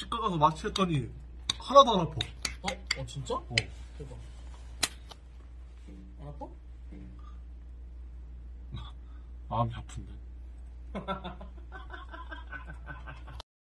치과 가서 마취했더니 하나도 안 아파. 어? 어 진짜? 어. 대박. 안 아파? 마음이 아픈데.